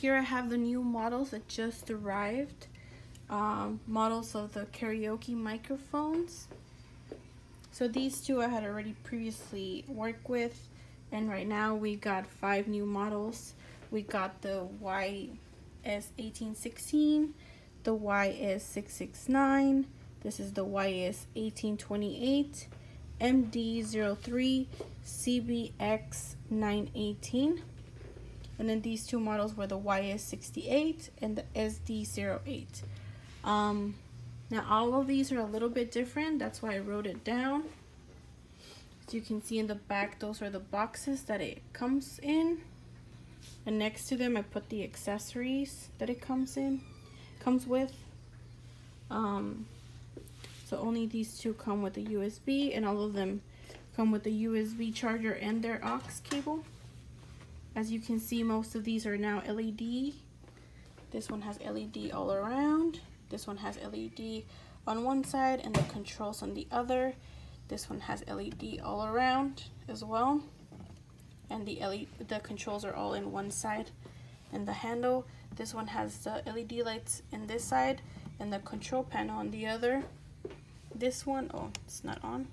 here I have the new models that just arrived. Um, models of the karaoke microphones. So these two I had already previously worked with. And right now we got five new models. We got the YS1816, the YS669, this is the YS1828, MD03, CBX918. And then these two models were the YS68 and the SD08. Um, now all of these are a little bit different. That's why I wrote it down. As you can see in the back, those are the boxes that it comes in. And next to them, I put the accessories that it comes in, comes with. Um, so only these two come with a USB and all of them come with a USB charger and their aux cable. As you can see, most of these are now LED. This one has LED all around. This one has LED on one side and the controls on the other. This one has LED all around as well. And the LED, the controls are all in one side. And the handle, this one has the LED lights in this side and the control panel on the other. This one, oh, it's not on.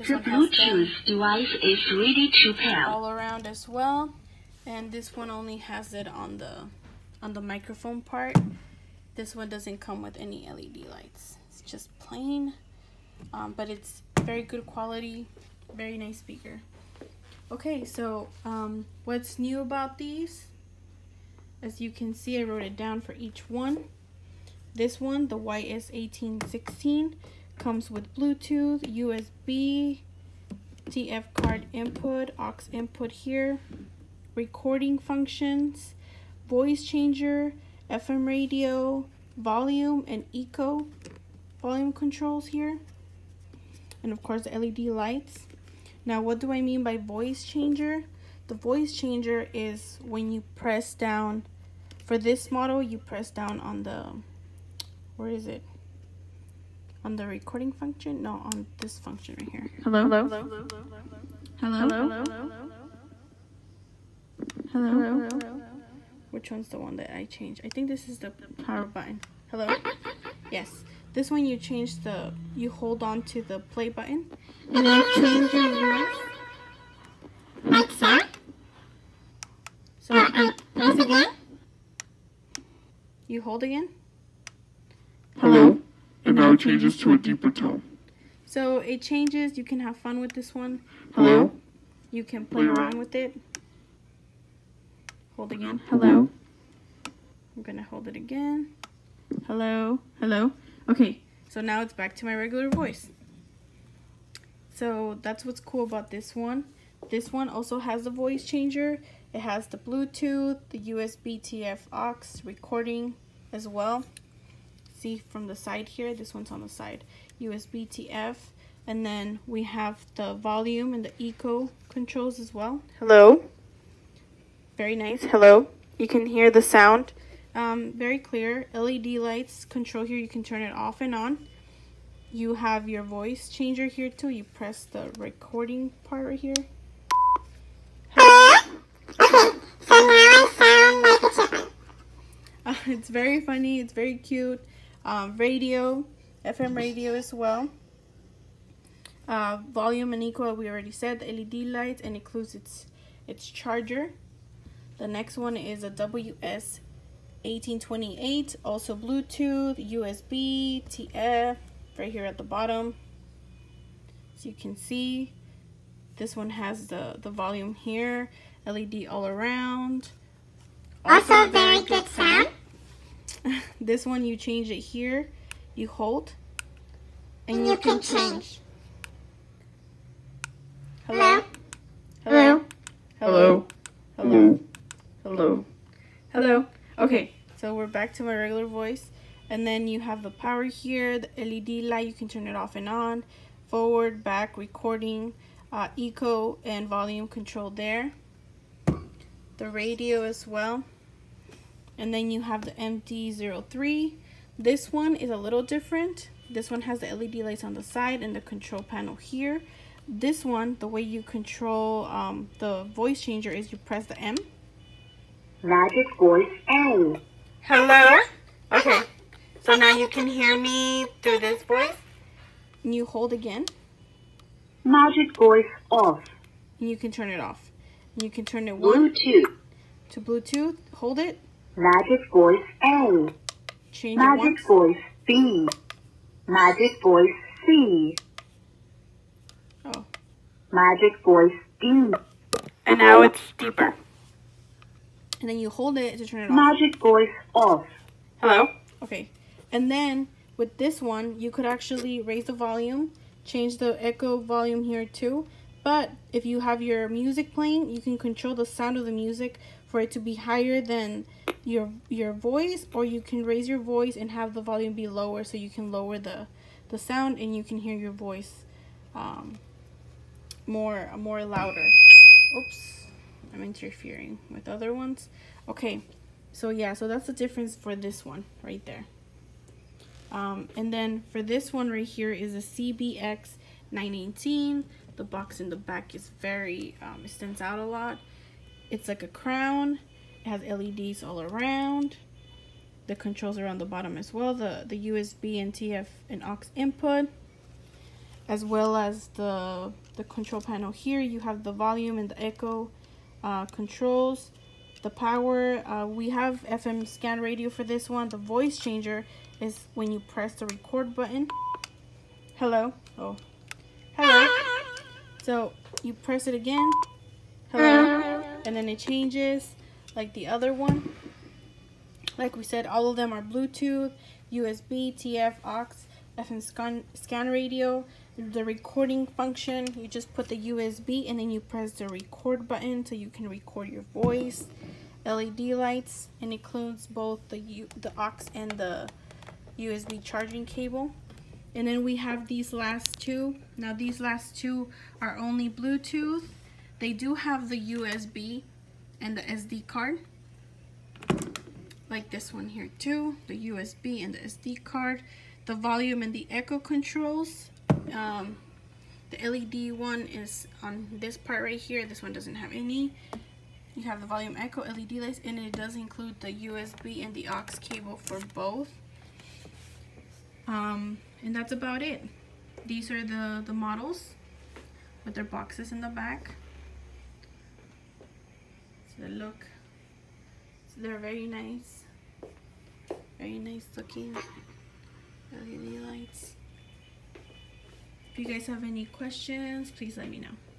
This the Bluetooth device is ready to pair. All around as well. And this one only has it on the on the microphone part. This one doesn't come with any LED lights. It's just plain. Um, but it's very good quality, very nice speaker. Okay, so um, what's new about these? As you can see, I wrote it down for each one. This one, the YS1816, Comes with Bluetooth, USB, TF card input, aux input here, recording functions, voice changer, FM radio, volume and echo volume controls here. And of course the LED lights. Now what do I mean by voice changer? The voice changer is when you press down, for this model you press down on the, where is it? On the recording function? No, on this function right here. Hello? Hello? Hello? Hello? Hello? Hello? Hello? Which one's the one that I changed? I think this is the power button. Hello? Yes. This one you change the, you hold on to the play button. And then change your voice. Like so. So, uh, press again. You hold again. Hello? and now it changes to a deeper tone. So it changes. You can have fun with this one. Hello? You can play around with it. Hold again. Hello? I'm going to hold it again. Hello? Hello? Okay, so now it's back to my regular voice. So that's what's cool about this one. This one also has the voice changer. It has the Bluetooth, the USB TF aux recording as well see from the side here. This one's on the side. USB TF and then we have the volume and the echo controls as well. Hello? Very nice. Hello? You can hear the sound? Um, very clear. LED lights control here. You can turn it off and on. You have your voice changer here too. You press the recording part right here. Uh, it's very funny. It's very cute um, radio, FM radio as well. Uh, volume and equal, we already said, the LED lights, and includes its, its charger. The next one is a WS1828, also Bluetooth, USB, TF, right here at the bottom. So you can see, this one has the, the volume here, LED all around. Also, also very good sound. This one you change it here you hold and you, you can, can change. Hello? Hello? Hello? Hello? Hello? Hello? Okay, so we're back to my regular voice. And then you have the power here, the LED light, you can turn it off and on. Forward, back, recording, uh, echo, and volume control there. The radio as well. And then you have the MD03. This one is a little different. This one has the LED lights on the side and the control panel here. This one, the way you control um, the voice changer is you press the M. Magic voice A. Hello? Okay. So now you can hear me through this voice. And you hold again. Magic voice off. And you can turn it off. And you can turn it one Bluetooth. to Bluetooth. Hold it. Magic voice A. Change it once. Magic voice B. Magic voice C. Oh. Magic voice D. And now it's deeper. And then you hold it to turn it off. Magic voice off. Hello? Okay. And then with this one, you could actually raise the volume, change the echo volume here too. But if you have your music playing, you can control the sound of the music for it to be higher than your your voice or you can raise your voice and have the volume be lower so you can lower the the sound and you can hear your voice um, more more louder. Oops. I'm interfering with other ones. Okay. So yeah, so that's the difference for this one right there. Um, and then for this one right here is a CBX 918. The box in the back is very, um, it stands out a lot. It's like a crown. Has LEDs all around. The controls are on the bottom as well. The, the USB and TF and aux input. As well as the, the control panel here. You have the volume and the echo uh, controls. The power, uh, we have FM scan radio for this one. The voice changer is when you press the record button. Hello. Oh. Hello. So you press it again. Hello. And then it changes like the other one. Like we said, all of them are Bluetooth, USB, TF, aux, FM scan, scan radio. The recording function, you just put the USB and then you press the record button so you can record your voice. LED lights and includes both the U, the aux and the USB charging cable. And then we have these last two. Now these last two are only Bluetooth. They do have the USB and the SD card. Like this one here too. The USB and the SD card. The volume and the echo controls. Um, the LED one is on this part right here. This one doesn't have any. You have the volume echo LED lights and it does include the USB and the aux cable for both. Um, and that's about it. These are the, the models with their boxes in the back. So they look, so they're very nice. Very nice looking LED lights. If you guys have any questions, please let me know.